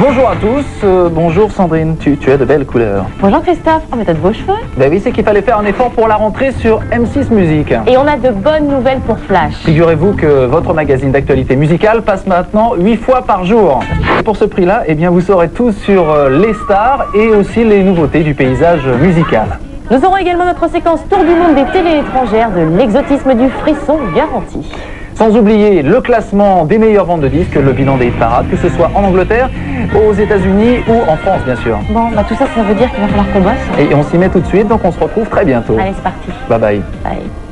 Bonjour à tous, euh, bonjour Sandrine, tu, tu as de belles couleurs. Bonjour Christophe, oh mais t'as de beaux cheveux. Ben oui, c'est qu'il fallait faire un effort pour la rentrée sur M6 Musique. Et on a de bonnes nouvelles pour Flash. Figurez-vous que votre magazine d'actualité musicale passe maintenant 8 fois par jour. Et pour ce prix-là, eh bien vous saurez tout sur euh, les stars et aussi les nouveautés du paysage musical. Nous aurons également notre séquence Tour du monde des télés étrangères de l'exotisme du frisson garanti. Sans oublier le classement des meilleures ventes de disques, le bilan des parades, que ce soit en Angleterre, aux États-Unis ou en France, bien sûr. Bon, bah tout ça, ça veut dire qu'il va falloir qu'on bosse. Et on s'y met tout de suite, donc on se retrouve très bientôt. Allez, c'est parti. Bye bye. Bye.